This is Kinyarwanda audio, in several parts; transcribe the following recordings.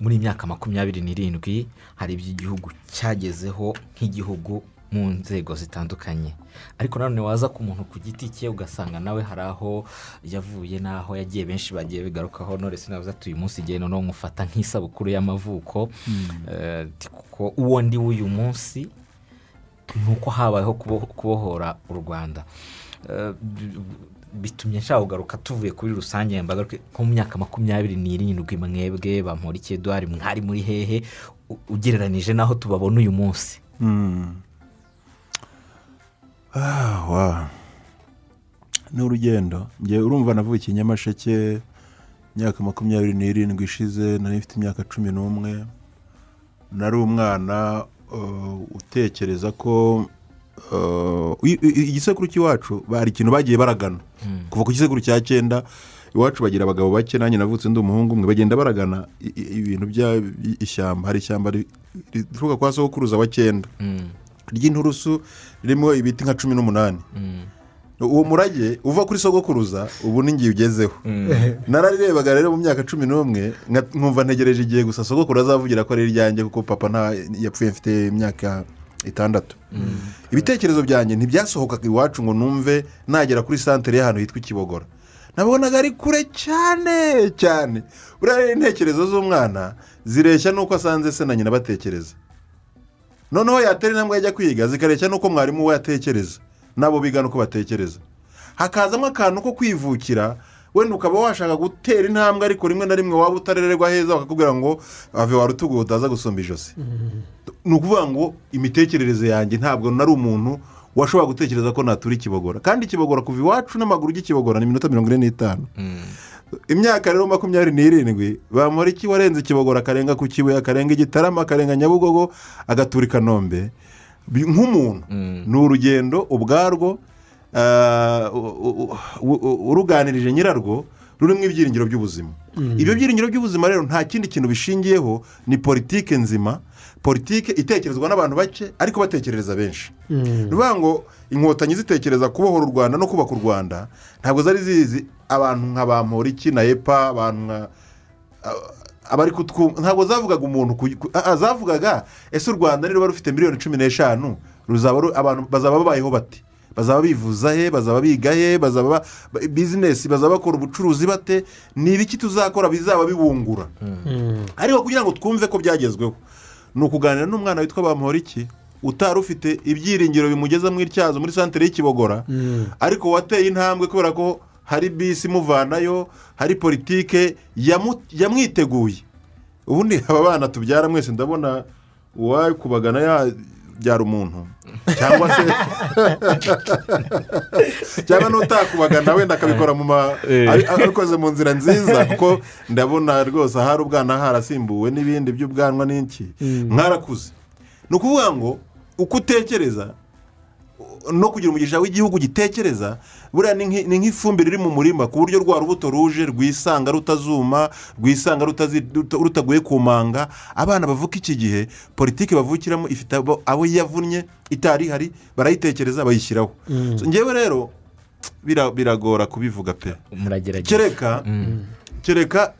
muri iyi myaka makumyabiri n'irindwi hari ibyo igihugu cyagezeho nk'igihugu mu nzego zitandukanye. Ariko nanone waza ku muntu ku giti cye ugasanga nawe hari aho yavuye n'aho yagiye. Benshi bagiye bigarukaho none sinavuze ati uyu munsi igihe noneho mufata nk'isabukuru y'amavuko. Eh, kuko uwo ndi w'uyu munsi ni uko habayeho kubo- kubohora u rwanda. Eh, bitumye nshaka kugaruka tuvuye kuri rusange mbagaruke nko mu myaka makumyabiri n'irindwi mwebwe bamporiki eduard mwari muri hehe ugereranije n'aho tubabona uyu munsi. Ah, wa. ni urugendo. Njye urumva navukiye nyamasheke imyaka makumyabiri n'irindwi ishize nari mfite imyaka cumi n'umwe. Nari umwana uh, utekereza ko igisekuru cy'iwacu hari ikintu bagiye baragana. Kuva ku gisekuru cya cyenda iwacu bagira abagabo bake nanjye navutse ndi umuhungu umwe bagenda baragana ibintu by'ishyamba hari ishyamba ri- rituruka kwa sogokuruza wa cyenda. Mm, ry'inturusu ririmo ibiti nka cumi n'umunani. Mm, uwo murage uva kuri sogokuruza ubu n'ingiye ugezeho. Nararirebaga rero mu myaka cumi n'umwe nkumva ntegereje igihe gusa sogokuru azavugira ko ari iryanjye kuko papa yapfuye mfite imyaka itandatu. Ibitekerezo byanjye ntibyasohokaga iwacu ngo numve nagera kuri santere y'ahantu hitwa ikibogora nabonaga ari kure cyane cyane. Buriya intekerezo z'umwana zireshya n'uko asanze se na nyina batekereza. Noneho yatera intambwe ajya kwiga zikareshya n'uko mwarimu we yatekereza nabo biga n'uko batekereza. Hakazamo akantu ko kwivukira wenda ukaba washaka gutera intambwe ariko rimwe na rimwe waba utarererwa heza bakakubwira ngo ave wa rutugu utaza gusumba ijosi. Ni ukuvuga ngo imitekerereze yanjye ntabwo nari umuntu washobora gutekereza ko natura ikibogora kandi ikibogora kuva iwacu n'amaguru y'ikibogora ni iminota mirongo ine n'itanu. Mm. imyaka rero makumyabiri n'irindwi bamura iki warenze ikibogora akarenga ku kibuye akarenga igitarama akarenga nyabugogo agatura i kanombe nk'umuntu. Mm. ni urugendo ubwarwo uruganirije nyirarwo rurimo ibyiringiro by'ubuzima. Ibyo byiringiro by'ubuzima rero nta kindi kintu bishingiyeho ni politike nzima politike itekerezwa n'abantu bake ariko batekerereza benshi. Ni ukuvuga ngo inkotanyi zitekereza kubohora u rwanda no kubaka u rwanda ntabwo zari zizi abantu nka ba Mporiki na epa abantu nka abari kutwumva ntabwo zavugaga umuntu zavugaga ese u rwanda niruba rufite miliyoni cumi n'eshanu abantu bazaba babayeho bate bazaba bivuza he bazaba biga he bazaba ba- ba- bizinesi bazaba bakora ubucuruzi bate? Ni ibiki tuzakora bizaba bibungura? Ariko kugira ngo twumve ko byagezweho ni ukuganira n'umwana witwa bamporiki utari ufite ibyiringiro bimugeza mu ityazo muri santere y'ikibogora ariko wateye intambwe kubera ko hari bisi imuvanayo hari politike yamwiteguye. Ubundi aba bana tubyara mwese ndabona uwakubagana yabyara umuntu cyangwa se cyangwa n'utakubagana wenda akabikora mu ma ari- abikoze mu nzira nziza kuko ndabona rwose ahari ubwana harasimbuwe n'ibindi by'ubwanwa n'iki mwarakuze. Ni ukuvuga ngo uko utekereza no kugira umugisha w'igihugu gitekereza buriya ni nk'i- ni nk'ifumbire iri mu murima ku buryo rwa rubuto ruje rwisanga rutazuma rwisanga rutaguye ku manga abana bavuka iki gihe politiki bavukiramo ifite abo yavunnye itari ihari barayitekereza bayishyiraho. So, ngewe rero bira- biragora kubivuga pe. Kereka kereka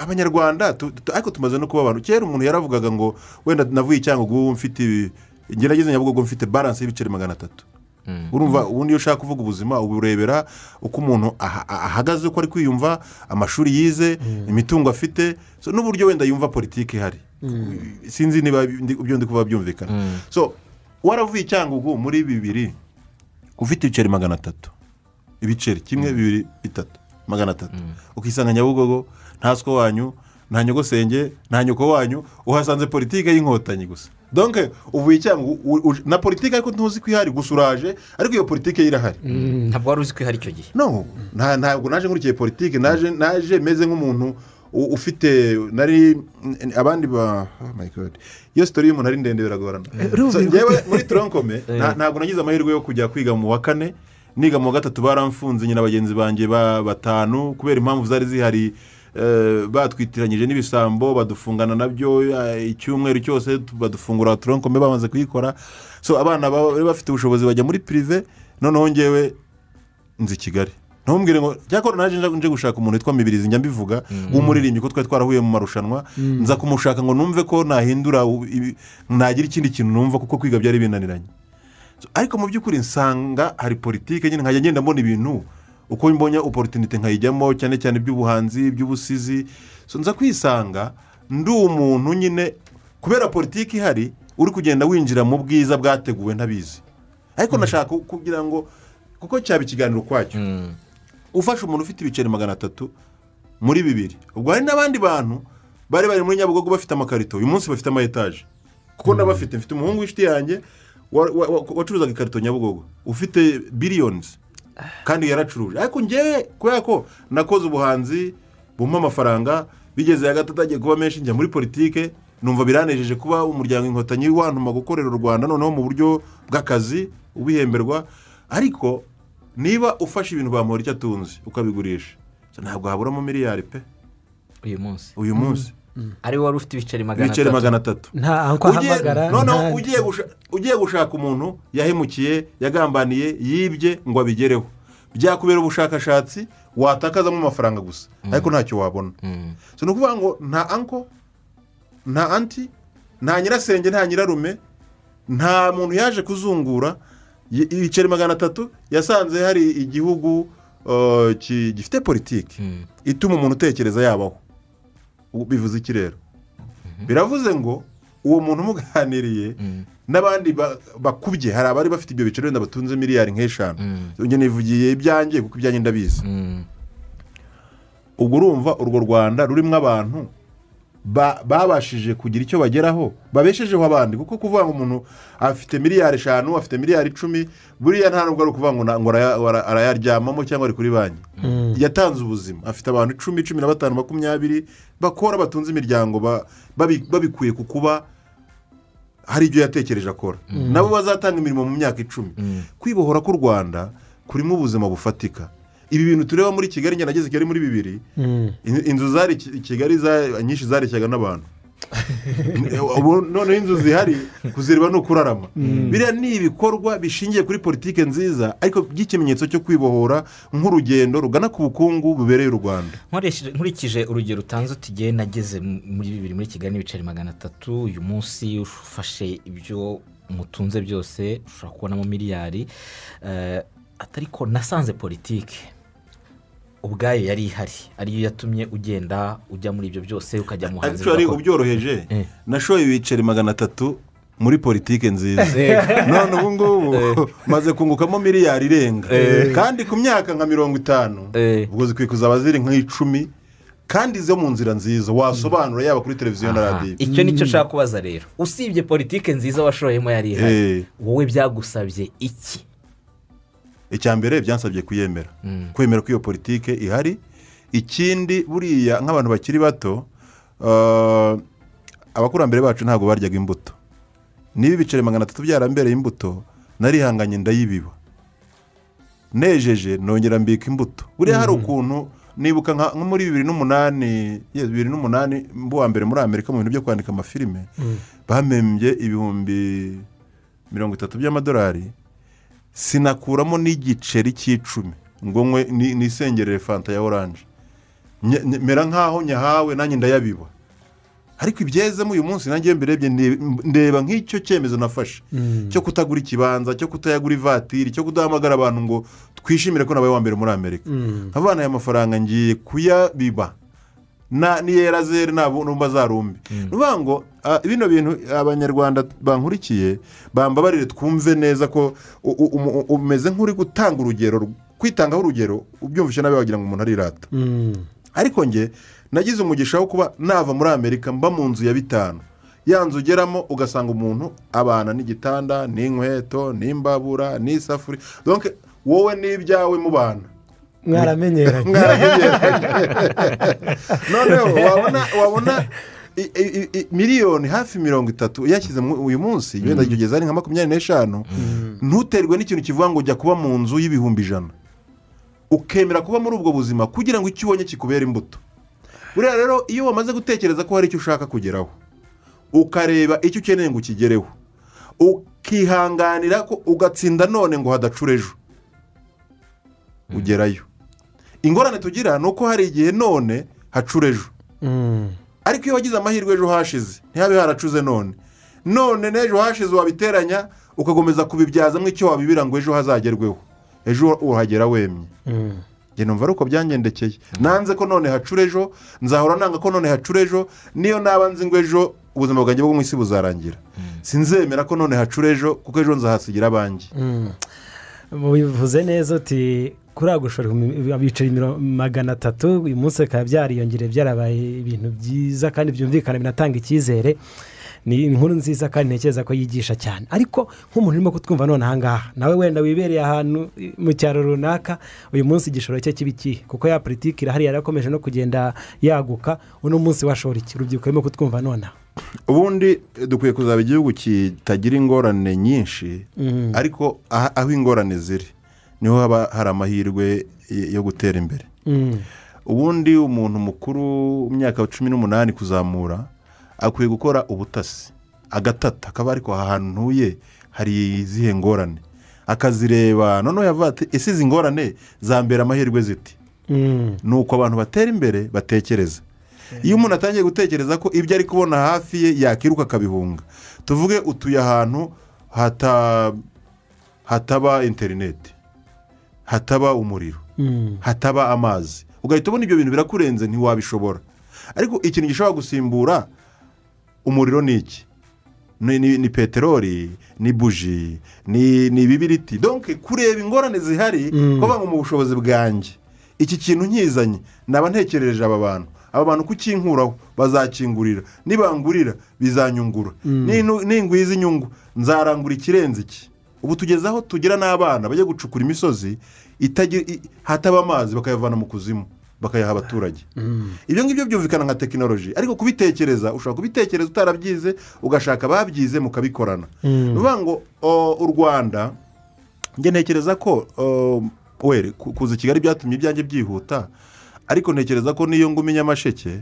abanyarwanda ariko tumaze no kuba abantu kera umuntu yaravugaga ngo wenda navuye icyangugu mfite ibi ngerageze nyabugogo mfite baranse y'ibiceri magana atatu Mm. urumva ubundi iyo ushaka kuvuga ubuzima uburebera uko umuntu aha- ahagaze uko ari kwiyumva amashuri yize imitungo afite so, n'uburyo wenda yumva politiki ihari. Sinzi niba ibyo ndi kuvuga byumvikana. So waravuye icyangugu muri bibiri ufite ibiceri magana atatu ibiceri kimwe bibiri bitatu magana atatu ukisanga nyabugogo nta siko wanyu nta nyogosenge nta nyoko wanyu uhasanze politiki y'inkotanyi gusa. Donke uvuye u- na politiki ariko ntuzi ko ihari gusa uraje ariko iyo politiki yo irahari ntabwo wari uzi ko ihari icyo gihe. No nta- ntabwo naje nkurikiye politiki naje meze nk'umuntu ufite nari abandi ba oh my God. iyo sitori y'umuntu ari ndende biragorana. Njyewe muri toronkome nta- ntabwo nagize amahirwe yo kujya kwiga mu wa kane niga mu wa gatatu baramfunze nyine bagenzi banjye ba- batanu kubera impamvu zari zihari eh, batwitiranyije n'ibisambo badufungana na byo eh, icyumweru cyose badufungura toronkome bamaze kuyikora. So abana bari bafite ubushobozi bajya muri pirive noneho ngewe nzi kigali. Ntumbwire ngo cyakora naje nje gushaka umuntu witwa mibirizi njya mbivuga w'umuririmbyi ko twari twarahuye mu marushanwa nza kumushaka ngo numve ko nahindura nagira ikindi kintu numva kuko kwiga byari binaniranye. Ariko mu by'ukuri nsanga hari politiki nyine nkajya ngenda mbona ibintu uko mbonye oporutinite nkayijyamo cyane cyane iby'ubuhanzi iby'ubusizi nza kwisanga ndi umuntu nyine kubera politiki ihari uri kugenda winjira mu bwiza bwateguwe ntabizi. Ariko nashaka kugira ngo kuko cyaba ikiganiro ukwacyo Mm. ufashe umuntu ufite ibiceri magana atatu muri bibiri. Ubwo hari n'abandi bantu bari bari muri nyabugogo bafite amakarito. Uyu munsi bafite ama etaje kuko n'abafite mfite umuhungu w'inshuti yanjye wa- wa- wa- wacuruzaga ikarito nyabugogo. Ufite biliyonizi kandi yaracuruje ariko ngewe kubera ko nakoze ubuhanzi bumpa amafaranga bigeze hagati atagiye kuba menshi njya muri politike numva biranejeje kuba umuryango inkotanyi wantuma gukorera u rwanda noneho mu buryo bw'akazi ubihemberwa. Ariko niba ufashe ibintu bamuhora icyo atunze ukabigurisha ntabwo haburamo miliyari pe. Uyu munsi. Uyu munsi. Ari wari ufite ibiceri magana ibiceri atatu. magana atatu. Nta ahamagara noneho ugiye gusha- ugiye gushaka umuntu yahemukiye yagambaniye yibye ngo abigereho. Byakubera ubushakashatsi watakazamo amafaranga gusa. Ariko ntacyo wabona. Mm. so ni ukuvuga ngo nta anko nta anti nta nyirasenge nta nyirarume nta muntu yaje kuzungura. Ibiceri magana atatu yasanze hari igihugu uh, gifite politiki. Mm. ituma umuntu utekereza yabaho. Bivuze iki rero? Biravuze ngo uwo muntu umuganiriye Mm. N'abandi ba- bakubye hari abari bafite ibyo biceri wenda batunze miliyari nk'eshanu Mm. njye nivugiye ibyanjye kuko ibyanjye ndabizi Mm. ubwo urumva urwo rwanda rurimo abantu ba- babashije kugira icyo bageraho babeshejeho abandi kuko kuvuga ngo umuntu afite miliyari eshanu afite miliyari icumi buriya nta nubwo ari ukuvuga ngo arayaryamamo cyangwa ari kuri banki Mm. yatanze ubuzima afite abantu icumi cumi na batanu makumyabiri bakora batunze imiryango ba- babi- babikuye ku kuba hari ibyo yatekereje akora. Nabo bazatanga imirimo mu myaka icumi. Mm. kwibohora k'u rwanda kurimo ubuzima bufatika. Ibi bintu tureba muri kigali nageze kigali muri bibiri. Mm. In- inzu zari kigali nyinshi zareshyaga n'abantu. Noneho inzu zihari kuzireba ni ukurarama biriya ni ibikorwa bishingiye kuri politiki nziza ariko by'ikimenyetso cyo kwibohora nk'urugendo rugana ku bukungu bubereye u rwanda. Nkurikije urugero utanze uti igihe nageze mu- muri bibiri muri kigali n'ibiceri magana atatu uyu munsi ufashe ibyo mutunze byose ushobora kubonamo miliyari. Eh, atari ko nasanze politiki ubwayo yari ihari. Ariyo yatumye ugenda ujya muri ibyo byose ukajya mu hanze ugakora- ubyoroheje Eh. nashoye ibiceri magana atatu muri politiki nziza. None ubu ngubu maze kungukamo miliyari irenga. Kandi ku myaka nka mirongo itanu Eh. ubwo zikwiye kuzaba ziri nk'icumi kandi zo mu nzira nziza. Wasobanura yaba kuri televiziyo na radiyo icyo ni cyo nshaka kubaza rero. Usibye politiki nziza washoyemo yari ihari. Eh. wowe byagusabye iki? Icya mbere byansabye kuyemera Mm. kwemera ko iyo politiki ihari. Ikindi buriya nk'abantu bakiri bato uh, abakurambere bacu ntabwo baryaga imbuto. Niba ibiceri magana atatu byarambereye imbuto narihanganye ndayibiba. Nejeje nongera mbika imbuto. Buriya hari ukuntu nibuka nka nko muri bibiri n'umunani bibiri n'umunani mbuwa mbere muri amerika mu bintu byo kwandika amafilime bamembye ibihumbi mirongo itatu by'amadolari. Sinakuramo n'igiceri cy'icumi. Ngo nkwe ni- nisengerere fanta ya oranje mera nk'aho nyahawe nanjye ndayabiba ariko ibyezemo uyu munsi nanjye mbirebye nde- ndeba nk'icyo cyemezo nafashe. Cyo kutagura ikibanza cyo kutayagura ivatiri cyo kudahamagara abantu ngo twishimire ko nabaye wa mbere muri amerika. Abana aya mafaranga ngiye kuyabiba. Na niyera zere ntabwo zarumbi ni ukuvuga ngo bino bintu abanyarwanda bankurikiye bambabarire twumve neza ko umeze nk'uri gutanga urugero kwitangaho urugero ubyumvishe nawe wagira ngo umuntu arirata. Ariko njye nagize umugisha wo kuba nava muri amerika mba mu nzu ya bitanu. Ya nzu ugeramo ugasanga umuntu abana n'igitanda n'inkweto n'imbabura n'isafuriya. Wowe n'ibyawe mubana mwaramenyeranye mwaramenyeranye noneho wabona wabona miliyoni hafi mirongo itatu uyashyize mu- uyu munsi wenda kugeza ari nka makumyabiri n'eshanu ntuterwe n'ikintu kivuga ngo ujya kuba mu nzu y'ibihumbi ijana. Ukemera kuba muri ubwo buzima kugira ngo icyo ubonye kikubere imbuto. Buriya rero iyo wamaze gutekereza ko hari icyo ushaka kugeraho ukareba icyo ukeneye ngo ukigereho ukihanganira ko ugatsinda none ngo hadacura ejo ugerayo. Ingorane tugira ni uko hari igihe none hacura ejo. Mm. ariko iyo wagize amahirwe ejo hashize ntihabe haracuze none. None n'ejo hashize wabiteranya ugakomeza kubibyazamo icyo wabibira ngo ejo hazagerweho. Ejo uhagera wemye. Mm. njye numva ari uko byangendekeye. Nanze ko none hacura ejo nzahora nanga ko none hacura ejo niyo naba nzi ngo ejo ubuzima bwanjye bwo mu isi buzarangira. Sinzemera ko none hacura ejo kuko ejo nzahasigira abanjye Mm. bivuze neza uti kuriya gushora ibiceri miro- magana atatu uyu munsi bikaba byariyongereye byarabaye ibintu byiza kandi byumvikana binatanga icyizere. Ni inkuru nziza kandi ntekereza ko yigisha cyane. Ariko nk'umuntu urimo kutwumva none ahangaha nawe wenda wibereye ahantu mu cyaro runaka uyu munsi igishoro cye kiba ikihe kuko ya politiki irahari yarakomeje no kugenda yaguka uno munsi washora iki? Urubyiruko rurimo kutwumva nonaha ubundi dukwiye kuzaba igihugu kitagira ingorane nyinshi Mm. ariko aho ingorane ziri. Ni ho haba hari amahirwe yo gutera imbere. Ubundi umuntu mukuru w'imyaka cumi n'umunani kuzamura akwiye gukora ubutasi. Agatata akaba ariko aha hantu ntuye hari izihe ngorane? Akazireba noneho yavuga ati ese izi ngorane zambera amahirwe ziti? Ni uko abantu batera imbere batekereza. Iyo umuntu atangiye gutekereza ko ibyo ari kubona hafi ye yakiruka akabihunga. Tuvuge utuye ahantu hata- hataba interineti hataba umuriro Mm. hataba amazi. Ugahita ubona ibyo bintu birakurenze ntiwabishobora. Ariko ikintu gishobora gusimbura umuriro ni iki? Ni, peteroli ni buji ni, ni ibibiriti donke kureba ingorane zihari Mm. ngo mu bushobozi bwanjye. Iki kintu nkizanye naba ntekereje aba bantu. Aba bantu kukinkuraho bazakingurira nibangurira bizanyungura. Mm. Ningwiza inyungu nzarangura ikirenze iki? Ubu tugeze aho tugira n'abana bajya gucukura imisozi hataba amazi bakayavana mu kuzimu bakayaha abaturage Mm. ibyo ngibyo byumvikana nka tekinoloji ariko kubitekereza ushobora kubitekereza utarabyize ugashaka ababyize mukabikorana Mm. ni ukuvuga ngo u rwanda njye ntekereza ko kuza i kigali byatumye ibyanjye byihuta ariko ntekereza ko n'iyo ngumi nyamasheke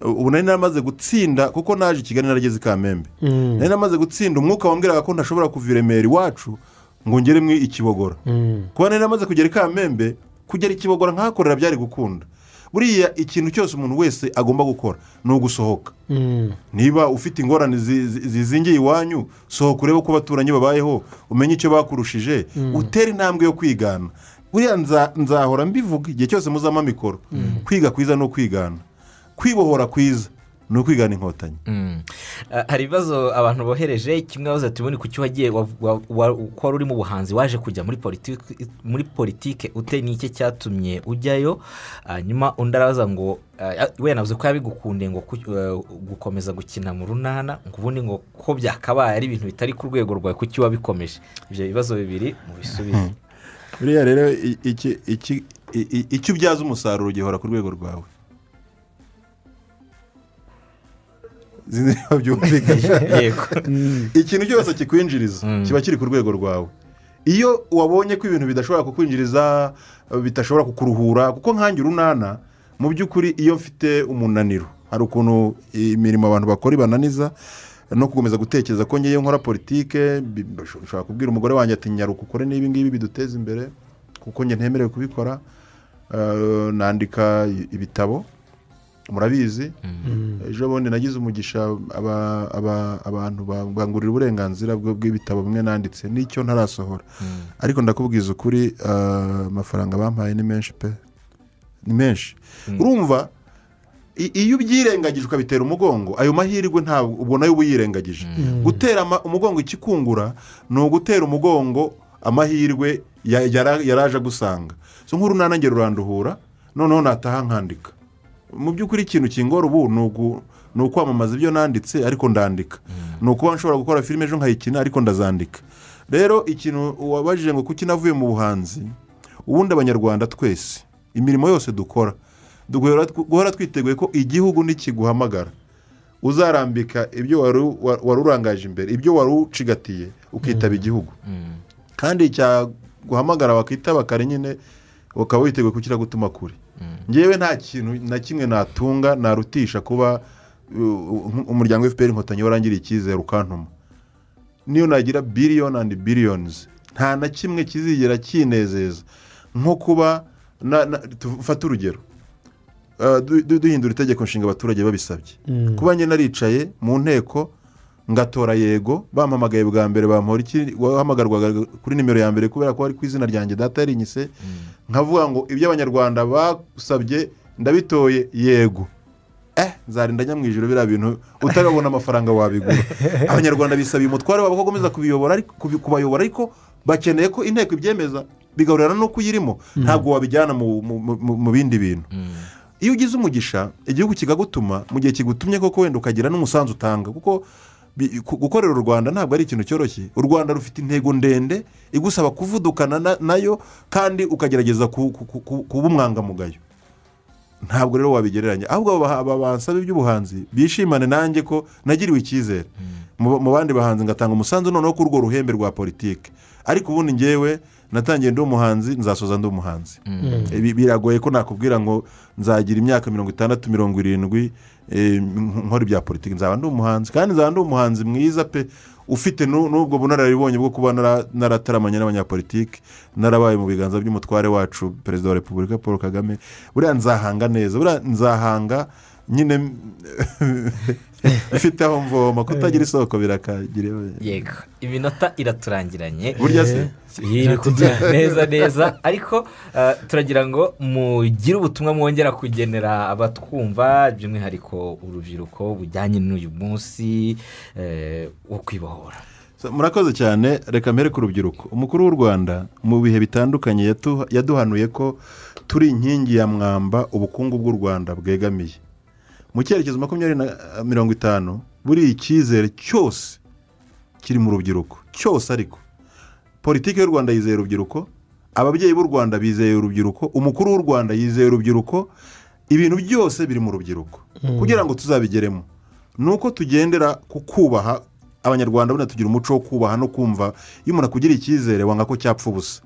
ubu nari naramaze gutsinda kuko naje i kigali narageze i kamembe. Mm. nari namaze gutsinda umwuka wambwiraga ko ntashobora kuva i remera iwacu ngo ngere mu ikibogora Mm. kuba nari namaze kugera i kamembe kugera ikibogora nkahakorera byari gukunda. Buriya ikintu cyose umuntu wese agomba gukora ni ugusohoka. Mm. niba ufite ingorane zi- zi- zizingiye iwanyu sohoka urebe uko abaturanyi babayeho umenye icyo bakurushije utere intambwe yo kwigana. Buriya nza- nzahora mbivuga igihe cyose muzamo mikoro. Kwiga kwiza ni ukwigana. Kwibohora kwiza ni ukwigana inkotanyi Mm. Ah, hari ibibazo abantu bohereje kimwe baza tubone ku cyo wagiye wari uri mu buhanzi waje kujya muri politiki ute ni iki cyatumye ujyayo? Hanyuma undi arabaza ngo ah, we navuze ko yabigukundiye ngo eh, gukomeza gukina mu runana ngo ubundi ngo ko byakabaye ari ibintu bitari ku rwego rwawe kuki wabikomeje? Ibyo bibazo bibiri mubisubize buriya rero icyo ubyaza umusaruro gihora ku rwego rwawe. Sinzi niba byumvikana. Yego. Ikintu cyose kikwinjiriza Mm. kiba kiri ku rwego rwawe. Iyo wabonye ko ibintu bidashobora kukwinjiriza bidashobora kukuruhura kuko nkange urunana mu by'ukuri iyo mfite umunaniro hari ukuntu imirimo abantu bakora ibananiza no gukomeza gutekereza ko ngewe nkora politike ushobora kubwira umugore wanjye ati nyaruka ukore n'ibi ngibi biduteza imbere kuko njye ntemerewe kubikora. Eh, nandika ibitabo murabizi. Ejo bundi nagize umugisha aba- aba- abantu ba- bangurira uburenganzira bw'ibitabo bimwe nanditse n'icyo ntarasohora. Ariko ndakubwiza ukuri ah, amafaranga bampaye ni menshi pe. Ni menshi. Urumva i- iyo ubyirengagije ukabitera umugongo ayo mahirwe ntabwo ubwo na yo uba uyirengagije gutera umugongo ikikungura ni ugutera umugongo amahirwe ya- yara- yaraje agusanga. So nk'urunana ngero ruranduhura noneho nataha nkandika. Mu by'ukuri ikintu kingora ubu ni ukwamamaza ibyo nanditse ariko ndandika. Ni ukuba nshobora gukora filime ejo nkayikina ariko ndazandika. Rero ikintu wabajije ngo kuki navuye mu buhanzi ubundi abanyarwanda twese imirimo yose dukora guhora twiteguye ko igihugu nikiguhamagara. Uzarambika ibyo wari wa- wari urangaje imbere ibyo wari ucigatiye ukitaba igihugu. Kandi cyaguhamagara wakitaba kare nyine ukaba witeguye kukira gutuma kure. Ngewe nta kintu na kimwe natunga narutisha kuba uh, umuryango wa fpr inkotanyi warangiriye icyizere ukantuma niyo nagira biliyoni andi biliyonizi nta na kimwe kizigera kinezeza nko kuba tufate urugero. Uh, du- du- duhindura itegeko nshinga abaturage babisabye. Kuba njye naricaye mu nteko ngatora yego bampamagaye bwa mbere bampora iki wahamagarwaga kuri nimero ya mbere kubera ko ari ku izina ryanjye data yarinyise nkavuga ngo ibyo abanyarwanda basabye ndabitoye yego. Eh nzarinda njya mu ijoro biriya bintu utarabona amafaranga wabigura. Abanyarwanda bisabiye umutware wabo ko akomeza kubiyobora ariko- kubi- kubayobora ariko bakeneye ko inteko ibyemeza bigahurira no kuyirimo. Ntabwo wabijyana mu- bindi bintu. Iyo ugize umugisha igihugu kikagutuma mu gihe kigutumye koko wenda ukagira n'umusanzu utanga. Kuko gukorera u rwanda ntabwo ari ikintu cyoroshye. U rwanda rufite intego ndende igusaba kuvudukana na- na yo kandi ukagerageza ku- ku- ku- ku- kuba umwangamugayo ntabwo rero wabigereranya. Ahubwo aba aba bansaba iby'ubuhanzi bishimane nanjye ko nagiriwe icyizere. Mu mu bandi bahanzi ngatanga umusanzu noneho kuri urwo ruhembe rwa politiki. Ariko ubundi ngewe natangiye ndi umuhanzi nzasoza ndi umuhanzi. Ibi biragoye ko nakubwira ngo nzagira imyaka mirongo itandatu mirongo irindwi nkora ibya politiki. Nzaba ndi umuhanzi kandi nzaba ndi umuhanzi mwiza pe. Ufite nu- n'ubwo bunararibonye bwo kuba nara- narataramanye n'abanyapolitiki narabaye mu biganza by'umutware wacu perezida wa repubulika paul kagame. Buriya nzahanga neza buriya nzahanga nyine ifite aho mvoma kutagira isoko birakagira yego iminota iraturangiranye. Burya se? Iri kujya neza neza. Ariko eh, turagira ngo mugire ubutumwa mwongera kugenera abatwumva by'umwihariko urubyiruko bujyanye n'uyu munsi eh, wo kwibohora. Murakoze cyane. Reka mbere ku rubyiruko. Umukuru w'u rwanda mu bihe bitandukanye yatu- yaduhanuye ko turi inkingi ya mwamba ubukungu bw'u rwanda bwegamiye. Mu cyerekezo makumyabiri na mirongo itanu buriya icyizere cyose kiri mu rubyiruko. Cyose ariko. Politiki y'u rwanda yizeye urubyiruko ababyeyi b'u rwanda bizeye urubyiruko umukuru w'u rwanda yizeye urubyiruko ibintu byose biri mu rubyiruko. Kugira ngo tuzabigeremo ni uko tugendera ku kubaha abanyarwanda buriya tugira umuco wo kubaha no kumva iyo umuntu akugiriye icyizere wanga ko cyapfa ubusa.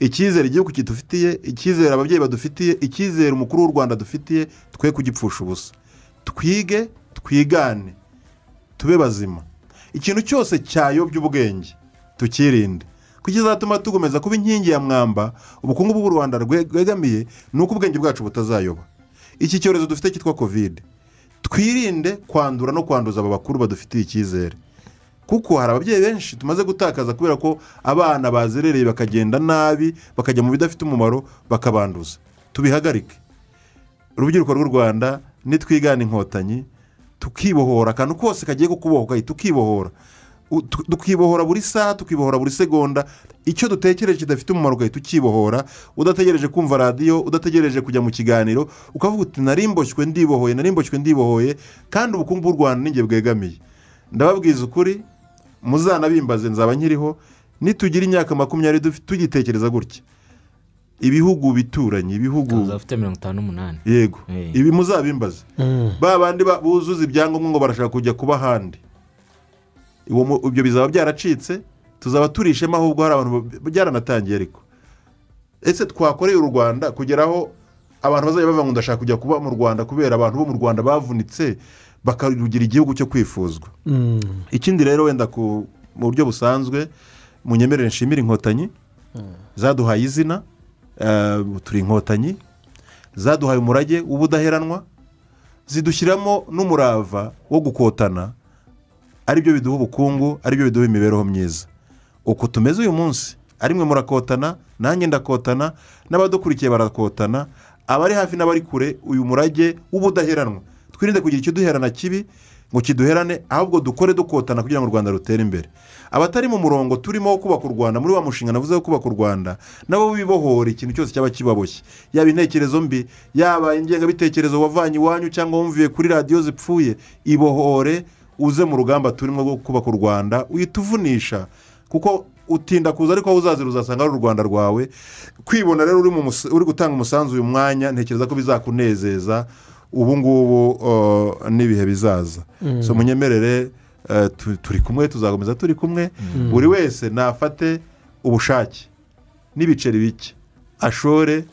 Icyizere igihugu kidufitiye icyizere ababyeyi badufitiye icyizere umukuru w'u rwanda dufitiye twe kugipfusha ubusa. Twige twigane tube bazima. Ikintu cyose cyayobya ubwenge tukirinde. Kizatuma tugomeza kuba inkingi ya mwamba? Ubukungu bw'u rwanda rwe- rwegamiye ni uko ubwenge bwacu butazayoba. Iki cyorezo dufite cyitwa kovide twirinde kwandura no kwanduza aba bakuru badufitiye icyizere. Kuko hari ababyeyi benshi tumaze gutakaza kubera ko abana bazerereye bakagenda nabi bakajya mu bidafite umumaro bakabanduza. Tubihagarike. Urubyiruko rw'u rwanda nitwigana inkotanyi tukibohora. Akantu kose kagiye kukubohoka tukibohora. U- tu- tukibohora buri saha tukibohora buri segonda. Icyo dutekereje kidafite umumaro ugahita ukibohora udategereje kumva radiyo udategereje kujya mu kiganiro ukavuga uti narimboshywe ndibohoye narimboshywe ndibohoye. Kandi ubukungu bw'u rwanda ninjye bwegamiye. Ndababwiza ukuri muzanabimbaze nzaba nkiriho. Nitugira imyaka makumyabiri tugitekereza gutya. Ibihugu bituranye ibihugu tuza ufite mirongo itanu n'umunani. Yego. Eh. ibi muzabimbaze. Ba bandi ba- buzuza ibyangombwa ngo barashaka kujya kuba ahandi. Ibyo bizaba byaracitse tuzaba turi ishema ahubwo hari abantu ba- byaranatangiye ariko. Ese twakoreye u rwanda kugera aho abantu bazajya bavuga ngo ndashaka kujya kuba mu rwanda kubera abantu bo mu rwanda bavunitse bakarugira igihugu cyo kwifuzwa. Ikindi rero wenda ku mu buryo busanzwe munyemerere nshimire inkotanyi zaduhaye izina turi inkotanyi zaduhaye umurage w'ubudaheranwa zidushyiramo n'umurava wo gukotana ari byo biduha ubukungu ari byo biduha imibereho myiza. Uko tumeze uyu munsi ari mwe murakotana nanjye ndakotana n'abadukurikiye barakotana abari hafi n'abari kure uyu murage w'ubudaheranwa. Twirinde kugira ikiduherana kibi ngo kiduherane ahubwo dukore dukotana kugira ngo u rwanda rutere imbere. Abatari mu murongo turimo wo kubaka u rwanda. Muri wa mushinga navuze wo kubaka u rwanda nabo bibohora ikintu cyose cyaba kibaboshye. Yaba intekerezo mbi yaba ingengabitekerezo wavanye iwanyu cyangwa wumviye kuri radiyo zipfuye ibohore uze mu rugamba turimo rwo kubaka u rwanda uhita uvunisha kuko utinda kuza ariko aho uzazira uzasanga ari u rwanda rwawe. Kwibona rero uri gutanga umusanzu uyu mwanya ntekereza ko bizakunezeza. Ubu ngubu n'ibihe bizaza. So munyemerere uh, tu- turi kumwe tuzakomeza turi kumwe. Buri wese nafate ubushake n'ibiceri bike. Ashore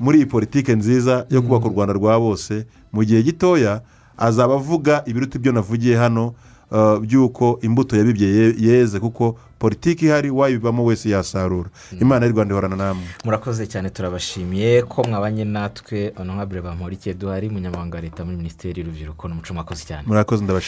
muri iyi politiki nziza yo kubaka u rwanda rwa bose. Mu gihe gitoya azaba avuga ibiruta ibyo navugiye hano by'uko imbuto yabibye ye- yeze kuko politiki ihari wayibamo wese yasarura. Imana y'u rwanda ihorana namwe. Murakoze cyane turabashimiye ko mwabanye natwe. Honorable bamporike duhari umunyamabanga wa leta muri minisiteri y'urubyiruko n'umuco mwakoze cyane. Murakoze ndabashimira